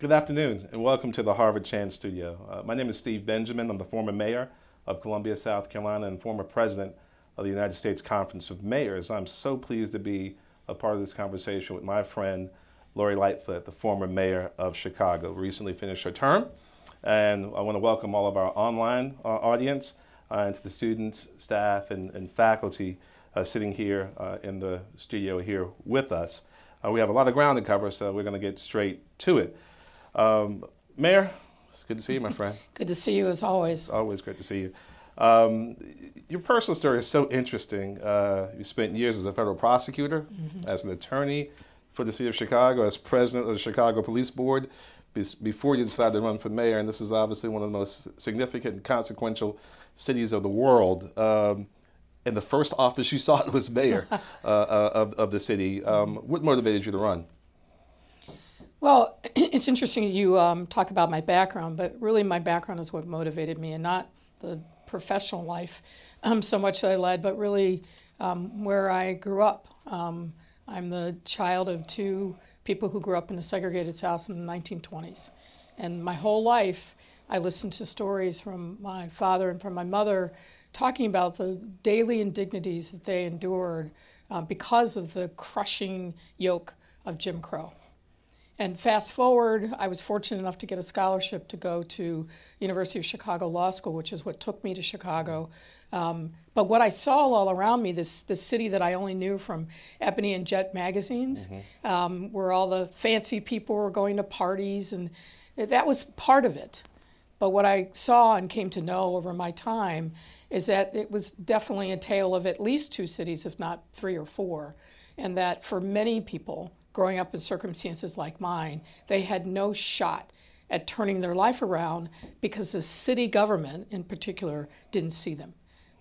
Good afternoon, and welcome to the Harvard Chan Studio. Uh, my name is Steve Benjamin. I'm the former mayor of Columbia, South Carolina, and former president of the United States Conference of Mayors. I'm so pleased to be a part of this conversation with my friend Lori Lightfoot, the former mayor of Chicago, recently finished her term. And I want to welcome all of our online uh, audience uh, and to the students, staff, and, and faculty uh, sitting here uh, in the studio here with us. Uh, we have a lot of ground to cover, so we're going to get straight to it. Um, Mayor, it's good to see you, my friend. Good to see you as always. Always great to see you. Um, your personal story is so interesting. Uh, you spent years as a federal prosecutor, mm-hmm. as an attorney for the city of Chicago, as president of the Chicago Police Board before you decided to run for mayor. And this is obviously one of the most significant and consequential cities of the world. Um, and the first office you sought was mayor uh, uh, of, of the city. Um, what motivated you to run? Well, it's interesting you um, talk about my background, but really my background is what motivated me, and not the professional life um, so much that I led, but really um, where I grew up. Um, I'm the child of two people who grew up in a segregated South in the 1920s, and my whole life I listened to stories from my father and from my mother talking about the daily indignities that they endured uh, because of the crushing yoke of Jim Crow. And fast forward, I was fortunate enough to get a scholarship to go to University of Chicago Law School, which is what took me to Chicago. Um, but what I saw all around me, this, this city that I only knew from Ebony and Jet magazines, mm-hmm. um, where all the fancy people were going to parties, and that was part of it. But what I saw and came to know over my time is that it was definitely a tale of at least two cities, if not three or four, and that for many people, growing up in circumstances like mine, they had no shot at turning their life around because the city government, in particular, didn't see them.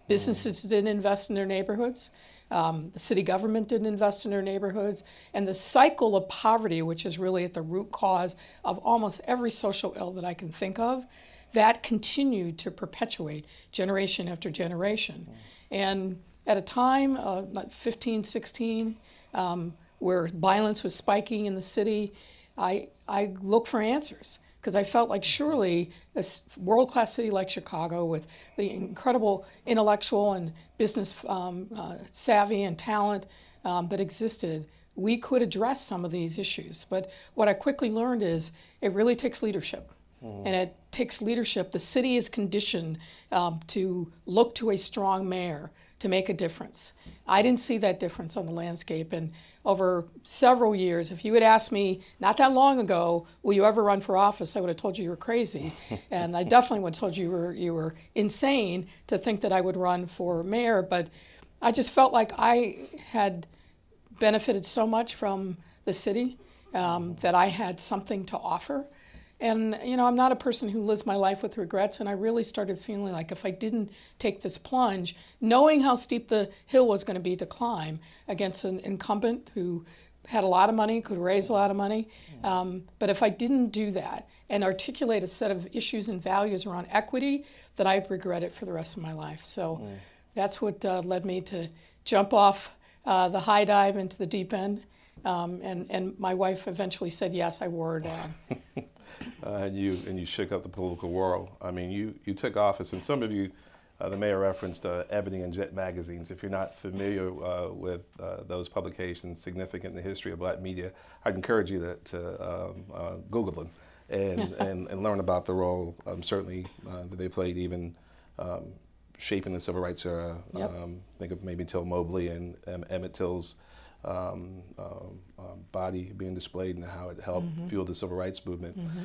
Businesses didn't invest in their neighborhoods. Um, the city government didn't invest in their neighborhoods. And the cycle of poverty, which is really at the root cause of almost every social ill that I can think of, that continued to perpetuate generation after generation. And at a time, uh, like 15, 16, um, where violence was spiking in the city, I, I looked for answers because I felt like surely a world class city like Chicago, with the incredible intellectual and business um, uh, savvy and talent um, that existed, we could address some of these issues. But what I quickly learned is it really takes leadership. Mm-hmm. And it takes leadership. The city is conditioned um, to look to a strong mayor to make a difference. I didn't see that difference on the landscape. And over several years, if you had asked me not that long ago, will you ever run for office, I would have told you you were crazy. and I definitely would have told you you were, you were insane to think that I would run for mayor. But I just felt like I had benefited so much from the city um, that I had something to offer. And, you know, I'm not a person who lives my life with regrets, and I really started feeling like if I didn't take this plunge, knowing how steep the hill was going to be to climb against an incumbent who had a lot of money, could raise a lot of money, um, but if I didn't do that and articulate a set of issues and values around equity, that I'd regret it for the rest of my life. So mm. that's what uh, led me to jump off uh, the high dive into the deep end. Um, and, and my wife eventually said yes, I wore her down. Uh, and you and you shook up the political world. I mean, you you took office, and some of you, uh, the mayor referenced uh, Ebony and Jet magazines. If you're not familiar uh, with uh, those publications, significant in the history of Black media, I'd encourage you to, to um, uh, Google them and, and and learn about the role um, certainly that they played even. Um, shaping the civil rights era. Yep. Um, think of Mamie Till Mobley and um, Emmett Till's um, um, um, body being displayed and how it helped mm-hmm. fuel the civil rights movement. Mm-hmm.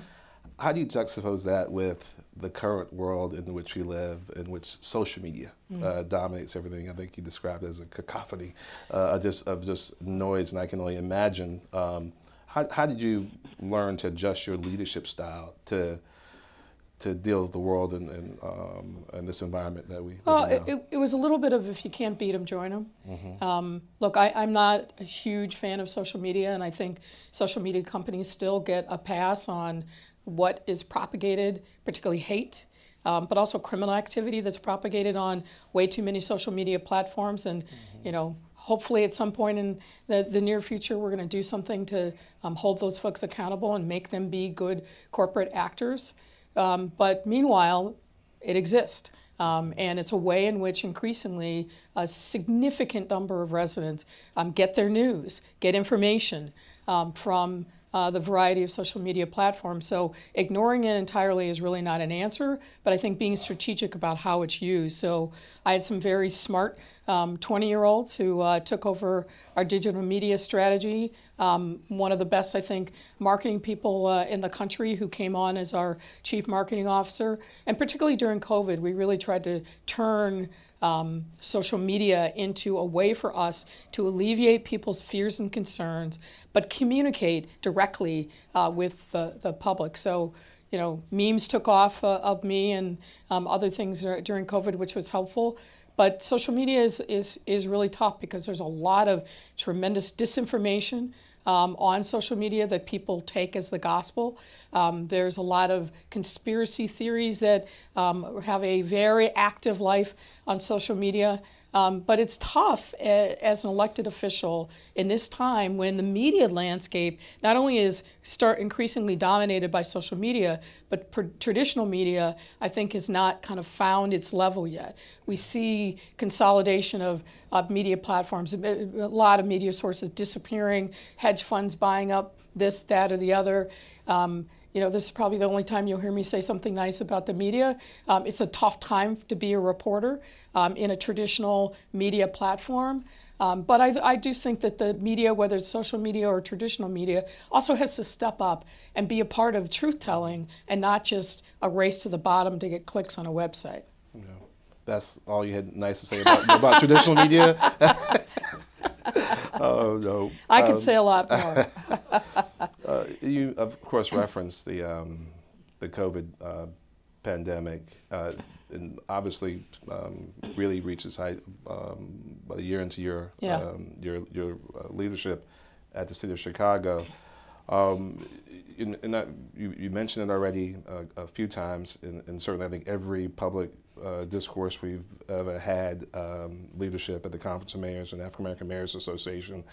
How do you juxtapose that with the current world in which we live, in which social media mm-hmm. uh, dominates everything? I think you described it as a cacophony uh, just, of just noise, and I can only imagine. Um, how, how did you learn to adjust your leadership style to to deal with the world and, and, um, and this environment that we well it, it, was a little bit of if you can't beat them join them mm-hmm. um, look I, i'm not a huge fan of social media and i think social media companies still get a pass on what is propagated particularly hate um, but also criminal activity that's propagated on way too many social media platforms and mm-hmm. you know hopefully, at some point in the, the near future, we're going to do something to um, hold those folks accountable and make them be good corporate actors. Um, but meanwhile, it exists. Um, and it's a way in which increasingly a significant number of residents um, get their news, get information um, from uh, the variety of social media platforms. So ignoring it entirely is really not an answer, but I think being strategic about how it's used. So I had some very smart 20 um, year olds who uh, took over our digital media strategy. Um, one of the best, I think, marketing people uh, in the country who came on as our chief marketing officer. And particularly during COVID, we really tried to turn um, social media into a way for us to alleviate people's fears and concerns, but communicate directly uh, with the, the public. So, you know, memes took off uh, of me and um, other things during COVID, which was helpful. But social media is, is, is really tough because there's a lot of tremendous disinformation um, on social media that people take as the gospel. Um, there's a lot of conspiracy theories that um, have a very active life on social media. Um, but it's tough as an elected official in this time when the media landscape not only is start increasingly dominated by social media, but traditional media, I think, has not kind of found its level yet. We see consolidation of, of media platforms, a lot of media sources disappearing, hedge funds buying up this, that, or the other. Um, you know, this is probably the only time you'll hear me say something nice about the media. Um, it's a tough time to be a reporter um, in a traditional media platform. Um, but I, I do think that the media, whether it's social media or traditional media, also has to step up and be a part of truth telling and not just a race to the bottom to get clicks on a website. Yeah. That's all you had nice to say about, about traditional media? oh, no. I could um, say a lot more. You, of course, referenced the um, the COVID uh, pandemic, uh, and obviously um, really reaches height um, a year into your yeah. Um, your your uh, leadership at the city of Chicago. Um, in, in that, you, you, mentioned it already uh, a few times, and, and, certainly I think every public uh, discourse we've ever had um, leadership at the Conference of Mayors and African American Mayors Association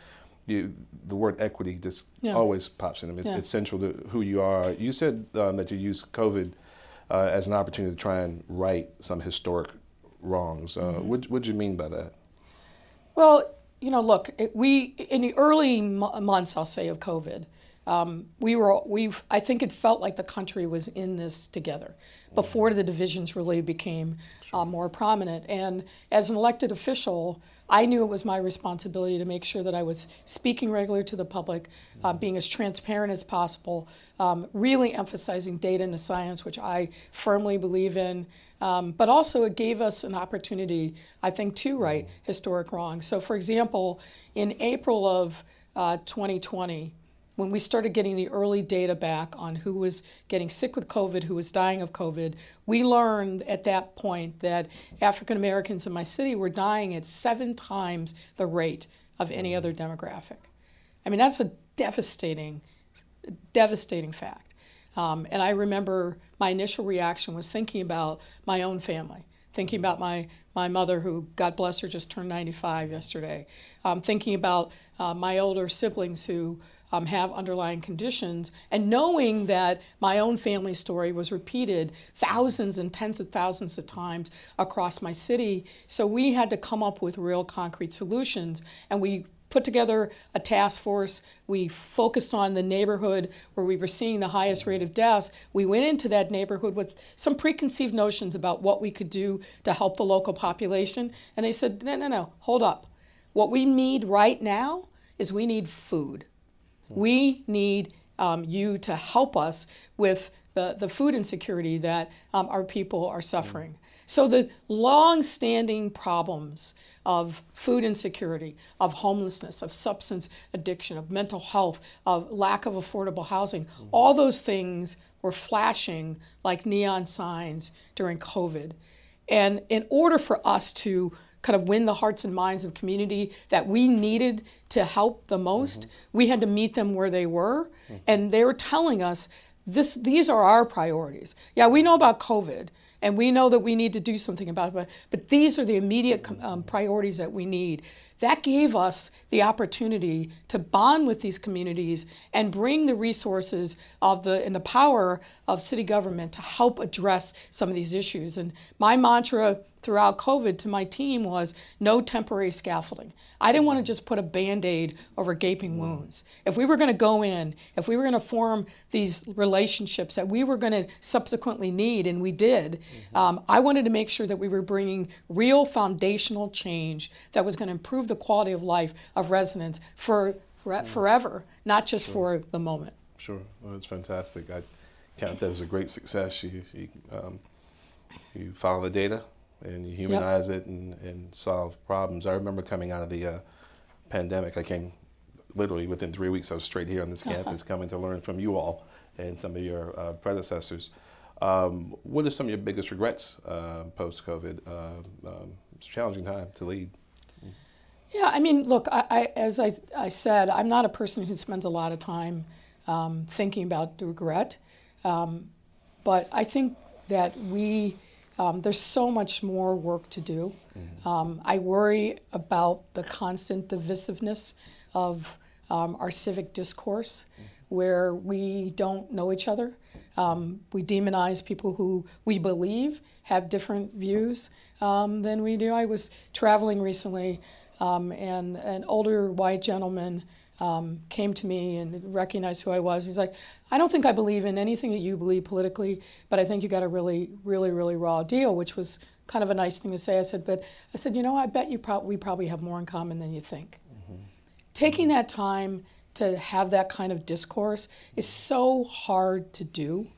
you, the word equity just yeah. always pops in. It's, yeah. it's, central to who you are. You said um, that you used COVID uh, as an opportunity to try and right some historic wrongs. Uh, mm-hmm. what what do you mean by that? Well, you know, look, it, we in the early m- months, I'll say, of COVID, um, we were we I think it felt like the country was in this together before the divisions really became uh, more prominent. And as an elected official, I knew it was my responsibility to make sure that I was speaking regularly to the public, uh, being as transparent as possible, um, really emphasizing data and the science, which I firmly believe in. Um, but also, it gave us an opportunity, I think, to right historic wrongs. So, for example, in April of uh, 2020, when we started getting the early data back on who was getting sick with COVID, who was dying of COVID, we learned at that point that African Americans in my city were dying at seven times the rate of any other demographic. I mean, that's a devastating, devastating fact. Um, and I remember my initial reaction was thinking about my own family thinking about my, my mother, who, God bless her, just turned 95 yesterday, um, thinking about uh, my older siblings who um, have underlying conditions, and knowing that my own family story was repeated thousands and tens of thousands of times across my city. So we had to come up with real concrete solutions, and we put together a task force. We focused on the neighborhood where we were seeing the highest rate of deaths. We went into that neighborhood with some preconceived notions about what we could do to help the local population. And they said, no, no, no, hold up. What we need right now is we need food. We need um, you to help us with the, the food insecurity that um, our people are suffering. So the long-standing problems of food insecurity, of homelessness, of substance addiction, of mental health, of lack of affordable housing, all those things were flashing like neon signs during COVID. And in order for us to kind of win the hearts and minds of community that we needed to help the most, mm-hmm. we had to meet them where they were. Mm-hmm. And they were telling us this these are our priorities. Yeah, we know about COVID and we know that we need to do something about it. But, these are the immediate um, priorities that we need. That gave us the opportunity to bond with these communities and bring the resources of the and the power of city government to help address some of these issues. And my mantra throughout COVID to my team was no temporary scaffolding. I didn't want to just put a band aid over gaping wounds. If we were going to go in, if we were going to form these relationships that we were going to subsequently need, and we did, mm-hmm. um, I wanted to make sure that we were bringing real foundational change that was going to improve the quality of life of residents for, for mm-hmm. forever, not just sure. for the moment. Sure, well, it's fantastic. I count that as a great success. You, you, um, you follow the data, and you humanize yep. it and, and solve problems. I remember coming out of the uh, pandemic, I came literally within three weeks, I was straight here on this campus coming to learn from you all and some of your uh, predecessors. Um, what are some of your biggest regrets uh, post COVID? Uh, um, it's a challenging time to lead. Yeah, I mean, look, I, I, as I, I said, I'm not a person who spends a lot of time um, thinking about the regret. Um, but I think that we, um, there's so much more work to do. Mm-hmm. Um, I worry about the constant divisiveness of um, our civic discourse, mm-hmm. where we don't know each other. Um, we demonize people who we believe have different views um, than we do. I was traveling recently, um, and an older white gentleman um, came to me and recognized who I was. He's like, I don't think I believe in anything that you believe politically, but I think you got a really, really, really raw deal, which was kind of a nice thing to say. I said, but I said, you know, I bet you pro- we probably have more in common than you think. Mm-hmm. Taking that time to have that kind of discourse is so hard to do,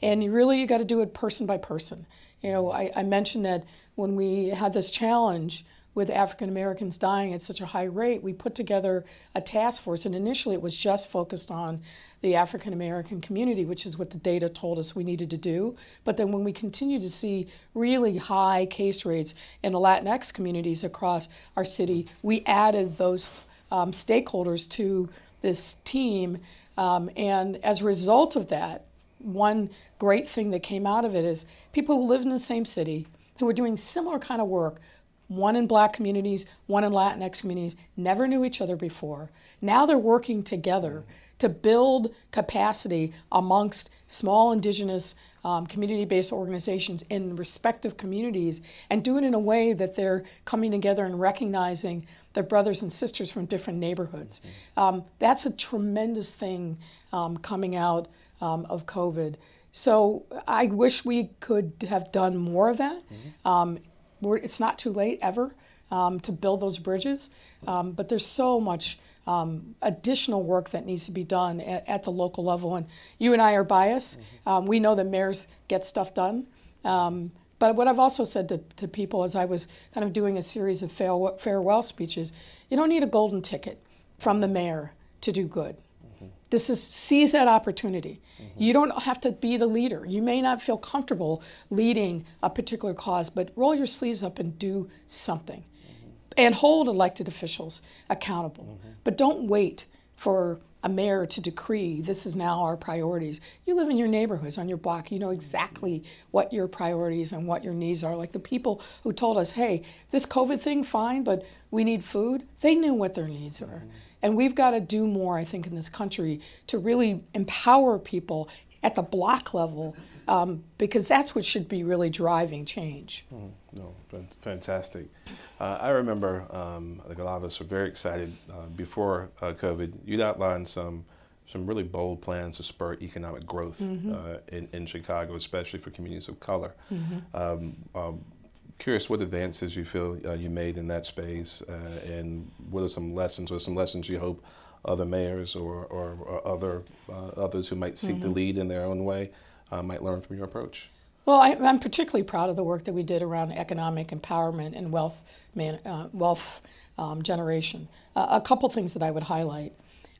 and you really you got to do it person by person. You know, I, I mentioned that when we had this challenge with African Americans dying at such a high rate, we put together a task force. And initially, it was just focused on the African American community, which is what the data told us we needed to do. But then, when we continue to see really high case rates in the Latinx communities across our city, we added those um, stakeholders to this team. Um, and as a result of that, one great thing that came out of it is people who live in the same city, who were doing similar kind of work, one in black communities, one in Latinx communities, never knew each other before. Now they're working together to build capacity amongst small indigenous um, community based organizations in respective communities and do it in a way that they're coming together and recognizing their brothers and sisters from different neighborhoods. Um, that's a tremendous thing um, coming out um, of COVID. So I wish we could have done more of that. Mm-hmm we're, it's not too late ever um, to build those bridges, um, but there's so much um, additional work that needs to be done at, at, the local level. And you and I are biased. Mm-hmm. Um, we know that mayors get stuff done. Um, but what I've also said to, to people as I was kind of doing a series of farewell speeches, you don't need a golden ticket from the mayor to do good. This is seize that opportunity. Mm-hmm. You don't have to be the leader. You may not feel comfortable leading a particular cause, but roll your sleeves up and do something. Mm-hmm. And hold elected officials accountable. Mm-hmm. But don't wait for a mayor to decree this is now our priorities. You live in your neighborhoods, on your block. You know exactly what your priorities and what your needs are. Like the people who told us, hey, this COVID thing, fine, but we need food, they knew what their needs were. Mm-hmm. And we've got to do more, I think, in this country to really empower people at the block level um, because that's what should be really driving change. Mm, no, fantastic. Uh, I remember, um, I think a lot of us were very excited uh, before uh, COVID. You'd outlined some some really bold plans to spur economic growth mm-hmm. Uh, in, in Chicago, especially for communities of color. Mm-hmm. Um, um curious what advances you feel uh, you made in that space, uh, and what are some lessons or some lessons you hope other mayors or, or, or other uh, others who might seek mm-hmm. to lead in their own way uh, might learn from your approach. Well, I, am particularly proud of the work that we did around economic empowerment and wealth man, uh, wealth um, generation. a couple things that I would highlight.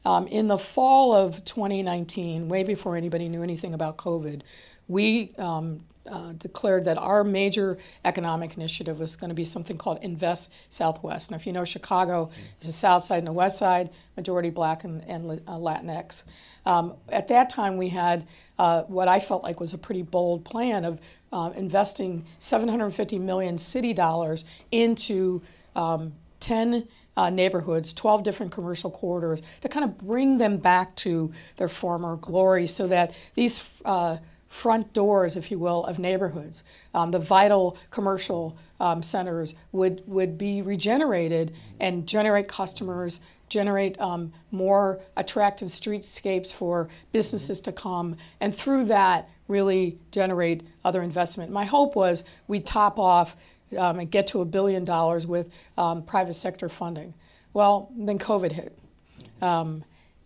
Um, in the fall of 2019, way before anybody knew anything about COVID, we um, uh, declared that our major economic initiative was going to be something called Invest Southwest. Now, if you know Chicago, is the South Side and the West Side, majority Black and, and uh, Latinx. Um, at that time, we had uh, what I felt like was a pretty bold plan of uh, investing 750 million city dollars into um, 10 uh, neighborhoods, 12 different commercial corridors, to kind of bring them back to their former glory so that these uh, front doors, if you will, of neighborhoods. Um, the vital commercial um, centers would, would be regenerated and generate customers, generate um, more attractive streetscapes for businesses to come, and through that, really generate other investment. My hope was we top off um, and get to a billion dollars with um, private sector funding. Well, then COVID hit.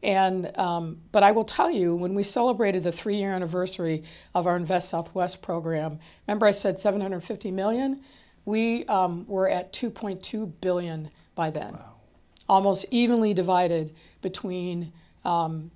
And, um, but I will tell you, when we celebrated the three-year anniversary of our Invest Southwest program, remember I said 750 million? We um, were at 2.2 billion by then, wow. almost evenly divided between um,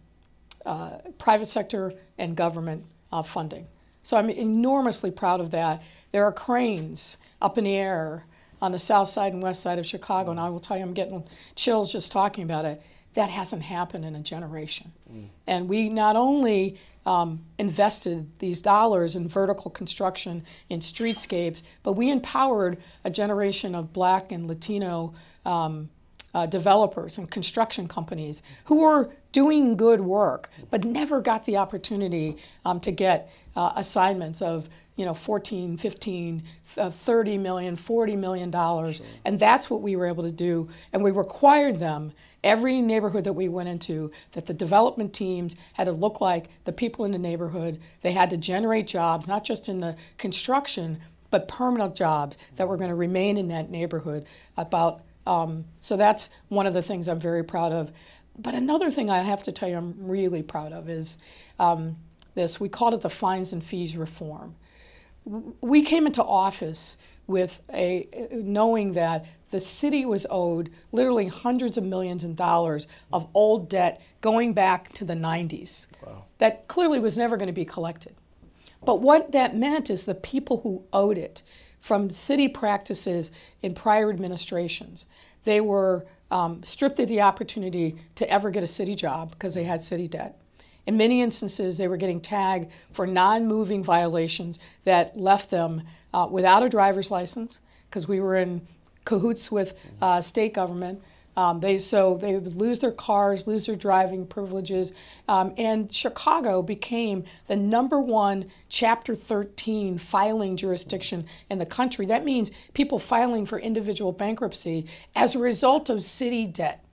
uh, private sector and government uh, funding. So I'm enormously proud of that. There are cranes up in the air on the south side and west side of Chicago, and I will tell you, I'm getting chills just talking about it that hasn't happened in a generation. Mm. And we not only um, invested these dollars in vertical construction, in streetscapes, but we empowered a generation of black and Latino um, uh, developers and construction companies who were doing good work, but never got the opportunity um, to get uh, assignments of you know 14 15 uh, 30 million 40 million dollars. Sure. and that's what we were able to do. And we required them every neighborhood that we went into that the development teams had to look like the people in the neighborhood. They had to generate jobs not just in the construction but permanent jobs that were going to remain in that neighborhood about um, so that's one of the things i'm very proud of but another thing i have to tell you i'm really proud of is um, this we called it the fines and fees reform we came into office with a knowing that the city was owed literally hundreds of millions of dollars of old debt going back to the 90s wow. that clearly was never going to be collected. But what that meant is the people who owed it from city practices in prior administrations, they were um, stripped of the opportunity to ever get a city job because they had city debt. In many instances, they were getting tagged for non moving violations that left them uh, without a driver's license because we were in cahoots with uh, state government. Um, they so they would lose their cars, lose their driving privileges, um, and Chicago became the number one Chapter 13 filing jurisdiction in the country. That means people filing for individual bankruptcy as a result of city debt.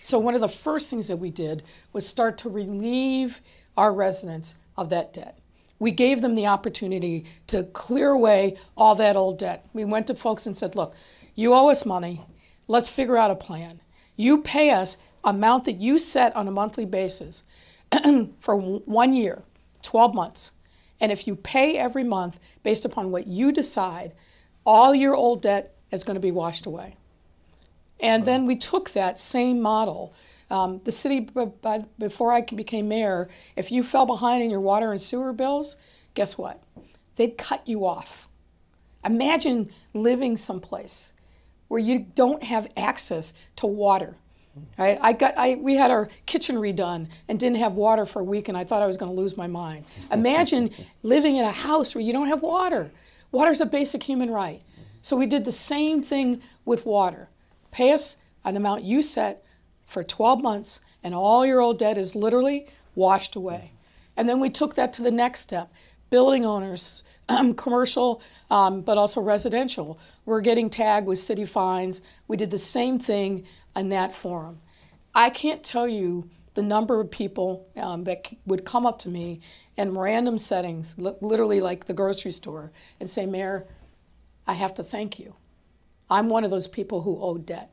So one of the first things that we did was start to relieve our residents of that debt. We gave them the opportunity to clear away all that old debt. We went to folks and said, look, you owe us money. Let's figure out a plan. You pay us amount that you set on a monthly basis for one year, 12 months. And if you pay every month based upon what you decide, all your old debt is going to be washed away. And then we took that same model. Um, the city, by, before I became mayor, if you fell behind in your water and sewer bills, guess what? They'd cut you off. Imagine living someplace where you don't have access to water. Right? I got, I, we had our kitchen redone and didn't have water for a week, and I thought I was going to lose my mind. Imagine living in a house where you don't have water. Water is a basic human right. So we did the same thing with water. Pay us an amount you set for 12 months, and all your old debt is literally washed away. And then we took that to the next step. Building owners, um, commercial, um, but also residential, We're getting tagged with city fines. We did the same thing in that forum. I can't tell you the number of people um, that would come up to me in random settings, li literally like the grocery store, and say, Mayor, I have to thank you. I'm one of those people who owed debt.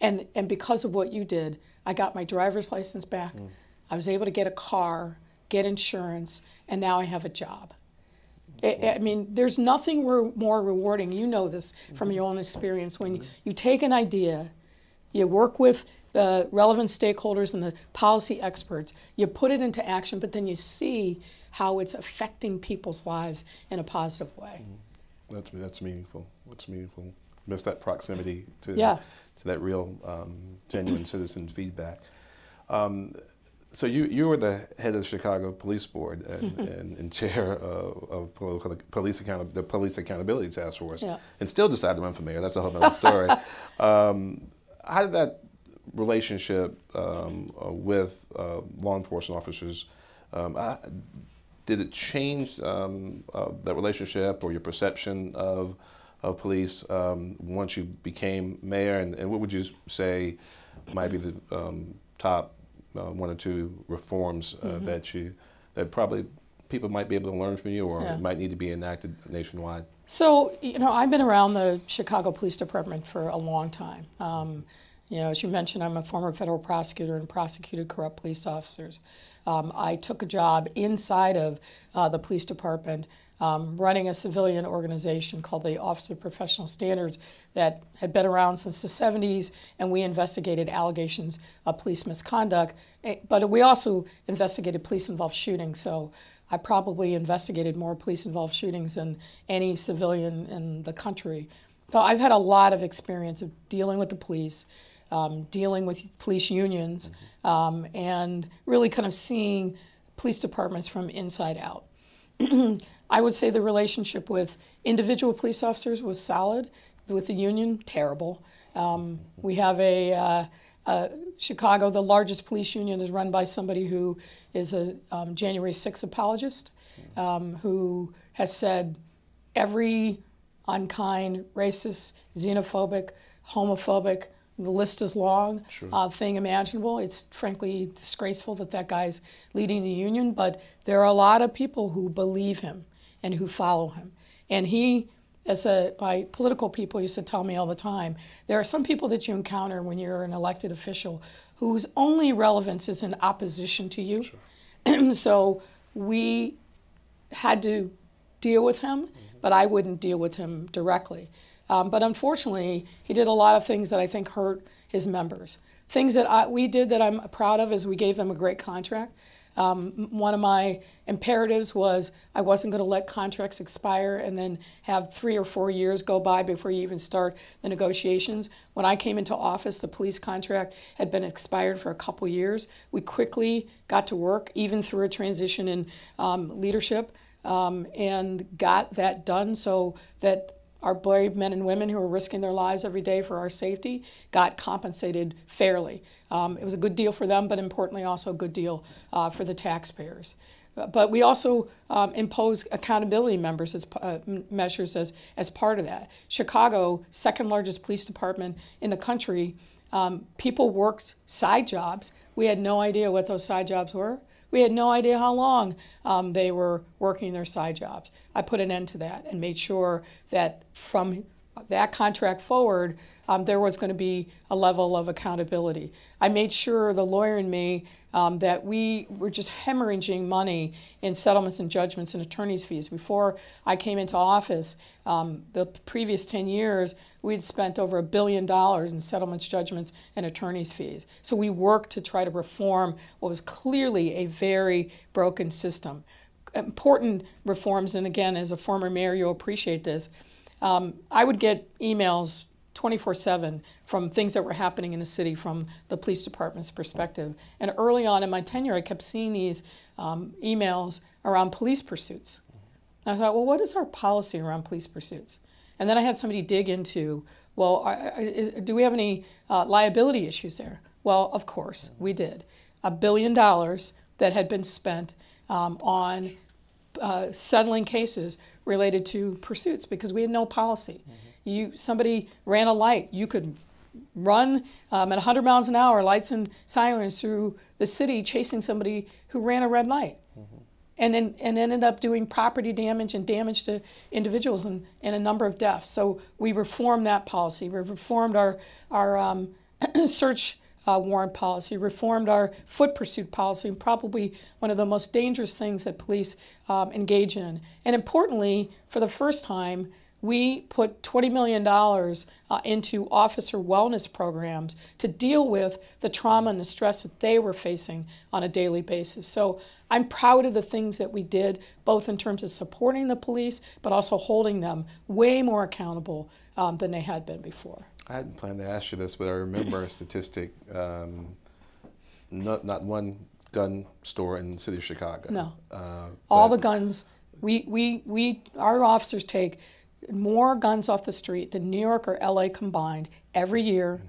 And, and because of what you did, I got my driver's license back. Mm. I was able to get a car, get insurance, and now I have a job. I, I mean, there's nothing re more rewarding. You know this from your own experience. When you, you take an idea, you work with the relevant stakeholders and the policy experts. You put it into action, but then you see how it's affecting people's lives in a positive way. That's that's meaningful. That's meaningful. Miss that proximity to Yeah. to that real um, genuine citizen feedback. Um, so you you were the head of the Chicago Police Board and, and, and chair of, of police account the Police Accountability Task Force, Yeah. and still decided to run for mayor. That's a whole other story. um, how did that relationship um, uh, with uh, law enforcement officers? Um, I, did it change um, uh, that relationship or your perception of of police um, once you became mayor? And, and what would you say might be the um, top uh, one or two reforms uh, Mm-hmm. that you that probably people might be able to learn from you or Yeah. might need to be enacted nationwide? So, you know, I've been around the Chicago Police Department for a long time. Um, you know, as you mentioned, I'm a former federal prosecutor and prosecuted corrupt police officers. Um, I took a job inside of uh, the police department um, running a civilian organization called the Office of Professional Standards that had been around since the 70s, and we investigated allegations of police misconduct. Eh, But we also investigated police involved shootings. So I probably investigated more police involved shootings than any civilian in the country. So I've had a lot of experience of dealing with the police, um, dealing with police unions, um, and really kind of seeing police departments from inside out. I would say the relationship with individual police officers was solid. With the union, terrible. Um, we have a uh, uh, Chicago, the largest police union, is run by somebody who is a um, January 6th apologist, um, who has said every unkind, racist, xenophobic, homophobic, the list is long, uh, thing imaginable. It's frankly disgraceful that that guy's leading the union, but there are a lot of people who believe him and who follow him. And he, as a, my political people used to tell me all the time, there are some people that you encounter when you're an elected official whose only relevance is in opposition to you. Sure. so we had to deal with him, but I wouldn't deal with him directly. Um, but unfortunately, he did a lot of things that I think hurt his members. Things that I, we did that I'm proud of is we gave them a great contract. Um, one of my imperatives was I wasn't going to let contracts expire and then have three or four years go by before you even start the negotiations. When I came into office, the police contract had been expired for a couple years. We quickly got to work, even through a transition in um, leadership, um, and got that done so that our brave men and women who are risking their lives every day for our safety got compensated fairly. Um, it was a good deal for them, but importantly, also a good deal uh, for the taxpayers. Uh, But we also um, impose accountability members as, uh, measures as, as part of that. Chicago, second largest police department in the country, um, people worked side jobs. We had no idea what those side jobs were. We had no idea how long um, they were working their side jobs. I put an end to that and made sure that from that contract forward, um, there was going to be a level of accountability. I made sure the lawyer and me um, that we were just hemorrhaging money in settlements and judgments and attorney's fees. Before I came into office, um, the previous 10 years, we'd spent over a billion dollars in settlements, judgments, and attorney's fees. So we worked to try to reform what was clearly a very broken system. Important reforms, and again, as a former mayor, you'll appreciate this. Um, I would get emails 24 7 from things that were happening in the city from the police department's perspective. And early on in my tenure, I kept seeing these um, emails around police pursuits. I thought, well, what is our policy around police pursuits? And then I had somebody dig into, well, is, do we have any uh, liability issues there? Well, of course, we did. A billion dollars that had been spent um, on uh, settling cases related to pursuits because we had no policy. You somebody ran a light, you could run um, at 100 miles an hour, lights and sirens through the city, chasing somebody who ran a red light, and then and ended up doing property damage and damage to individuals and, and a number of deaths. So we reformed that policy. We reformed our our um, search uh, warrant policy, reformed our foot pursuit policy, and probably one of the most dangerous things that police um, engage in. And importantly, for the first time, we put $20 million uh, into officer wellness programs to deal with the trauma and the stress that they were facing on a daily basis. So I'm proud of the things that we did, both in terms of supporting the police, but also holding them way more accountable um, than they had been before. I hadn't planned to ask you this, but I remember a statistic um, not, not one gun store in the city of Chicago. No. Uh, All the guns, we, we, we, our officers take more guns off the street than New York or LA combined every year.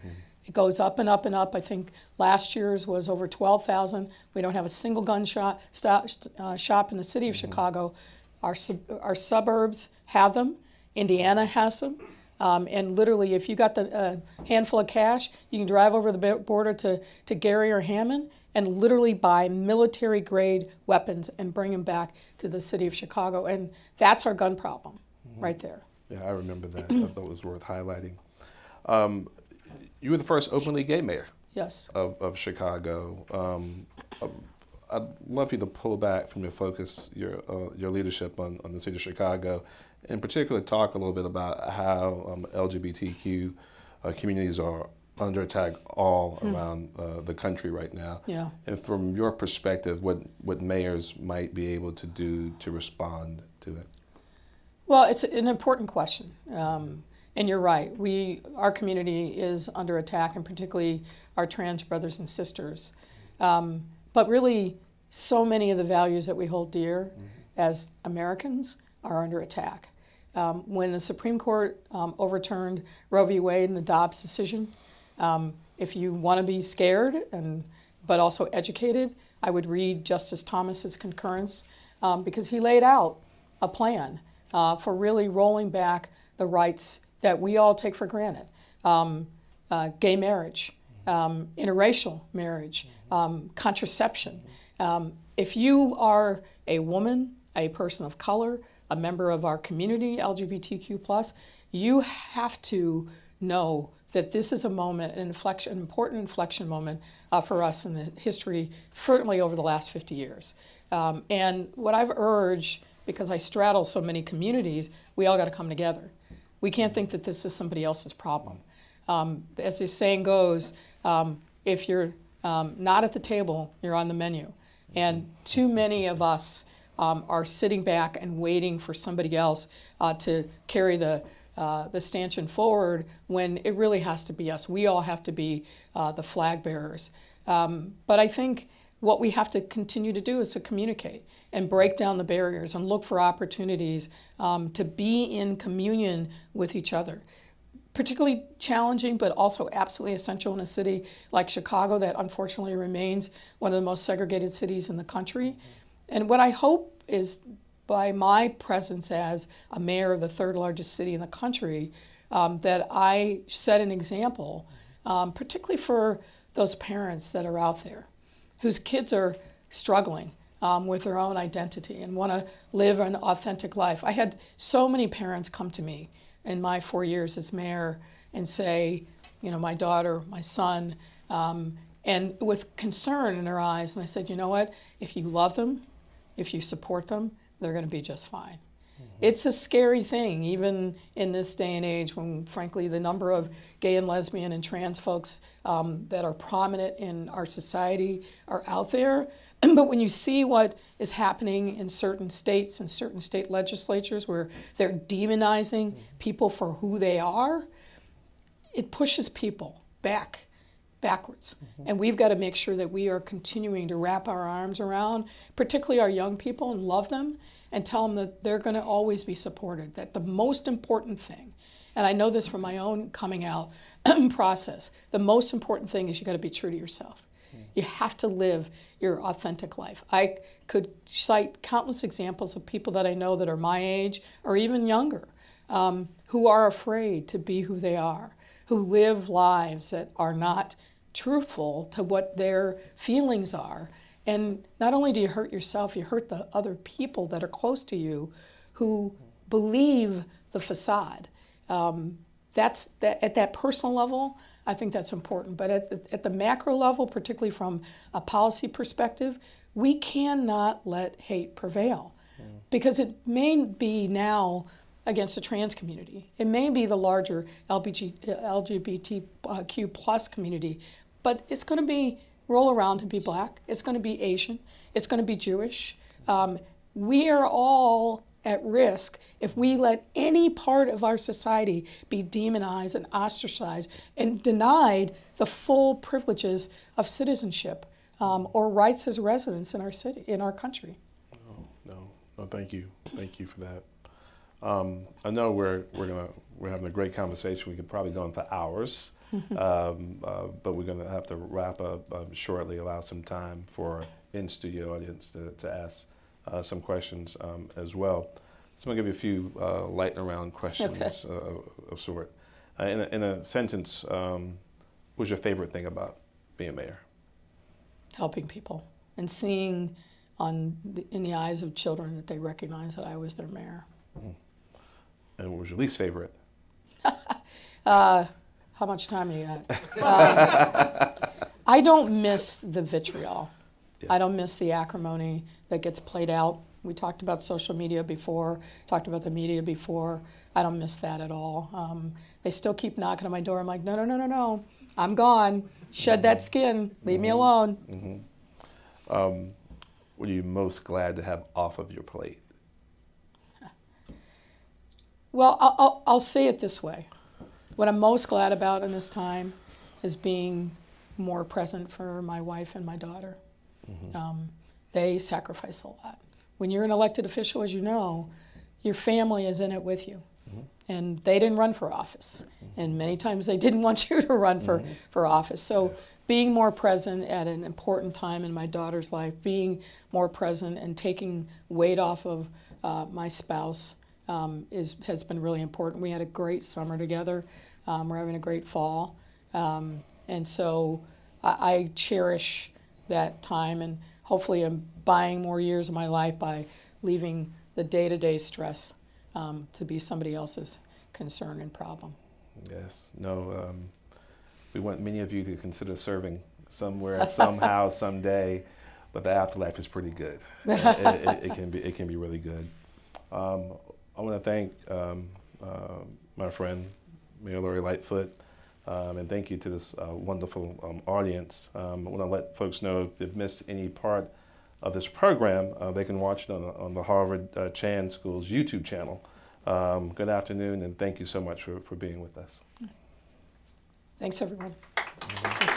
It goes up and up and up. I think last year's was over 12,000. We don't have a single gun shop, stop, uh, shop in the city of Chicago. Our, sub, our suburbs have them. Indiana has them. Um, and literally, if you got the uh, handful of cash, you can drive over the border to, to Gary or Hammond and literally buy military grade weapons and bring them back to the city of Chicago. And that's our gun problem right there. Yeah, I remember that. I thought it was worth highlighting. Um, you were the first openly gay mayor Yes. of, of Chicago. Um, um, I'd love for you to pull back from your focus, your uh, your leadership on, on the city of Chicago, in particular, talk a little bit about how um, LGBTQ uh, communities are under attack all around uh, the country right now. Yeah. And from your perspective, what what mayors might be able to do to respond to it. Well, it's an important question, um, and you're right. We, our community is under attack, and particularly our trans brothers and sisters. Um, but really, so many of the values that we hold dear as Americans are under attack. Um, when the Supreme Court um, overturned Roe v. Wade and the Dobbs decision, um, if you want to be scared and but also educated, I would read Justice Thomas's concurrence um, because he laid out a plan uh, for really rolling back the rights that we all take for granted. Um, uh, gay marriage, um, interracial marriage, um, contraception. Um, if you are a woman, a person of color, a member of our community, LGBTQ+, you have to know that this is a moment, an inflection, an important inflection moment uh, for us in the history, certainly over the last 50 years. Um, and what I've urged, because I straddle so many communities, we all got to come together. We can't think that this is somebody else's problem. Um, as the saying goes, um, if you're um, not at the table, you're on the menu. And too many of us um, are sitting back and waiting for somebody else uh, to carry the, uh, the stanchion forward when it really has to be us. We all have to be uh, the flag bearers. Um, but I think what we have to continue to do is to communicate and break down the barriers and look for opportunities um, to be in communion with each other particularly challenging, but also absolutely essential in a city like Chicago that unfortunately remains one of the most segregated cities in the country. And what I hope is by my presence as a mayor of the third largest city in the country, um, that I set an example, um, particularly for those parents that are out there whose kids are struggling um, with their own identity and want to live an authentic life. I had so many parents come to me in my four years as mayor and say, you know, my daughter, my son, um, and with concern in their eyes. And I said, you know what? If you love them, if you support them, they're going to be just fine. It's a scary thing, even in this day and age when, frankly, the number of gay and lesbian and trans folks um, that are prominent in our society are out there. but when you see what is happening in certain states and certain state legislatures where they're demonizing people for who they are, it pushes people back backwards. And we've got to make sure that we are continuing to wrap our arms around, particularly our young people, and love them and tell them that they're going to always be supported. That the most important thing, and I know this from my own coming out process, the most important thing is you got to be true to yourself. You have to live your authentic life. I could cite countless examples of people that I know that are my age or even younger um, who are afraid to be who they are, who live lives that are not truthful to what their feelings are. And not only do you hurt yourself, you hurt the other people that are close to you who believe the facade. Um, that's that, at that personal level, I think that's important. But at the, at the macro level, particularly from a policy perspective, we cannot let hate prevail because it may be now against the trans community. It may be the larger LBG, LGBTQ plus community, but it's going to be roll around to be black. It's going to be Asian. It's going to be Jewish. Um, we are all at risk if we let any part of our society be demonized and ostracized and denied the full privileges of citizenship um, or rights as residents in our city, in our country. No, no, thank you, thank you for that. Um, I know we're we're gonna we're having a great conversation. We could probably go on for hours, um, uh, but we're gonna have to wrap up um, shortly. Allow some time for in studio audience to, to ask uh, some questions um, as well. So I'm gonna give you a few uh, lightning round questions uh, of, sort. Uh, in, a, in a sentence, um, what's your favorite thing about being mayor? helping people and seeing on the, in the eyes of children that they recognize that I was their mayor. And what was your least favorite? How much time you got? Um, I don't miss the vitriol. Yeah. I don't miss the acrimony that gets played out. We talked about social media before, talked about the media before. I don't miss that at all. Um, they still keep knocking on my door. I'm like, no, no, no, no, no. I'm gone. Shed that skin. Leave me alone. Um, what are you most glad to have off of your plate? Well, I'll, I'll, I'll say it this way. What I'm most glad about in this time is being more present for my wife and my daughter. Um, they sacrifice a lot. When you're an elected official, as you know, your family is in it with you. And they didn't run for office. And many times they didn't want you to run for, for office. So being more present at an important time in my daughter's life, being more present and taking weight off of uh, my spouse um, is, has been really important. We had a great summer together. Um, we're having a great fall. Um, and so I, I cherish that time and hopefully I'm buying more years of my life by leaving the day-to-day stress um, to be somebody else's concern and problem. Yes. No. Um, we want many of you to consider serving somewhere, somehow, someday. But the afterlife is pretty good. It, it, it can be. It can be really good. Um, I want to thank um, uh, my friend Mayor Lori Lightfoot, um, and thank you to this uh, wonderful um, audience. Um, I want to let folks know if they've missed any part of this program, uh, they can watch it on, the- on the Harvard uh, Chan School's YouTube channel. Um, good afternoon, and thank you so much for, for being with us. Thanks, everyone. Thanks.